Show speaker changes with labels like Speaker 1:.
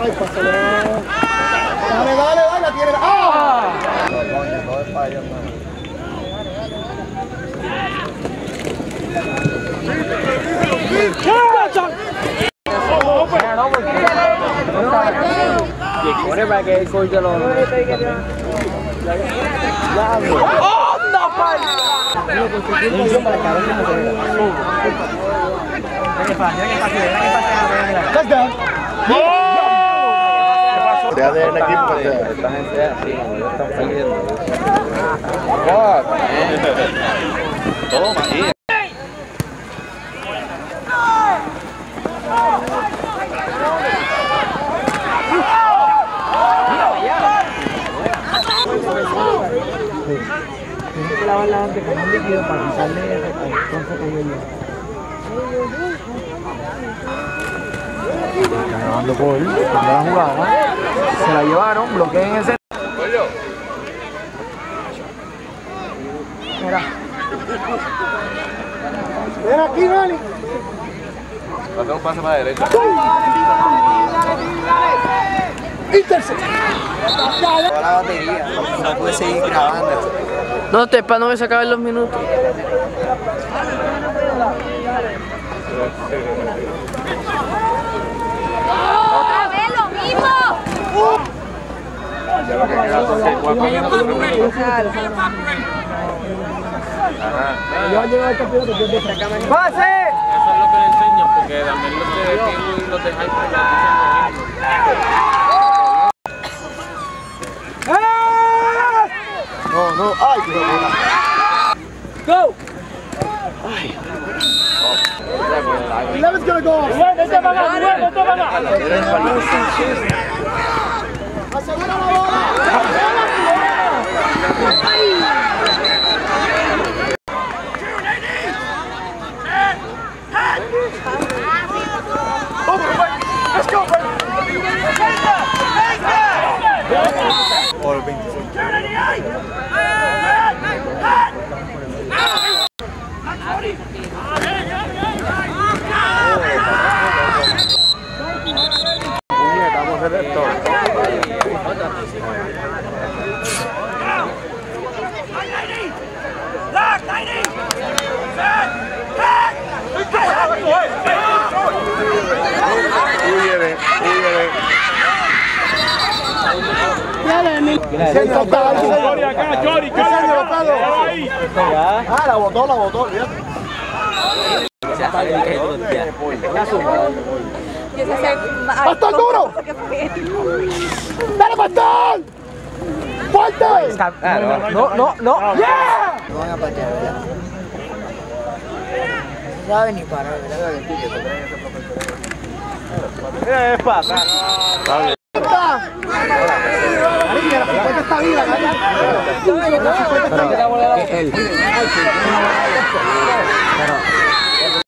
Speaker 1: Ay, pásale. Dale, dale, dale, tiene. ¡Ah!
Speaker 2: Que
Speaker 3: sea.
Speaker 2: Esta gente es así, están perdiendo.
Speaker 3: Toma, ahí.
Speaker 2: Que lavarla antes con un líquido para quitarle el entonces con el Está grabando por cuando la jugada. Se la llevaron, bloqueen ese. Mira,
Speaker 1: Ven aquí, Manny.
Speaker 3: Va a hacer un pase para la derecha.
Speaker 1: Intercept.
Speaker 2: toda la batería. No pude seguir grabando.
Speaker 4: No, te para no me sacaban los minutos.
Speaker 5: ¡Otra vez lo mismo!
Speaker 3: Ya lo que queda son seis, cuatro minutos. Ajá.
Speaker 1: Yo voy a llegar al campeonato que es de
Speaker 2: ¡Pase!
Speaker 6: Eso es lo que le enseñan, porque también los de y los no. Ay, qué ¡Go! Ay.
Speaker 1: Oh. gonna go off. ¡No
Speaker 2: te
Speaker 1: pagas! ¡No te pagas! ¡Asegura la bola!
Speaker 3: ¡Ay! Let's go, baby! Take that!
Speaker 1: Take that! Let's go Centro, acá. Ah, la botó, la botó, ¡Bastón duro! ¡Dale, bastón! ¡Fuerte!
Speaker 2: No, no, no.
Speaker 1: ¡Yeah!
Speaker 2: No van a patear, ¿verdad? No saben ni parar, ¿verdad?
Speaker 3: Es pasa.
Speaker 1: Cariño, la 50 está viva. La 50 está viva.